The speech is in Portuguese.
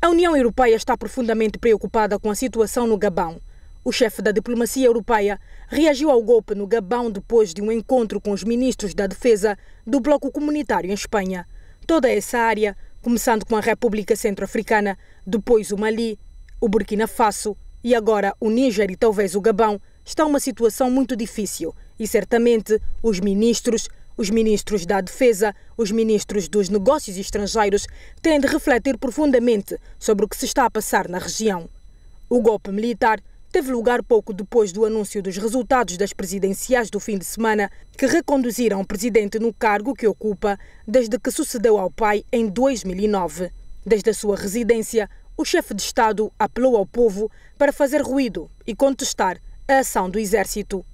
A União Europeia está profundamente preocupada com a situação no Gabão. O chefe da diplomacia europeia reagiu ao golpe no Gabão depois de um encontro com os ministros da Defesa do Bloco Comunitário em Espanha. Toda essa área, começando com a República Centro-Africana, depois o Mali, o Burkina Faso e agora o Níger e talvez o Gabão, está uma situação muito difícil e certamente os ministros os ministros da Defesa, os ministros dos Negócios Estrangeiros têm de refletir profundamente sobre o que se está a passar na região. O golpe militar teve lugar pouco depois do anúncio dos resultados das presidenciais do fim de semana, que reconduziram o presidente no cargo que ocupa desde que sucedeu ao pai em 2009. Desde a sua residência, o chefe de Estado apelou ao povo para fazer ruído e contestar a ação do exército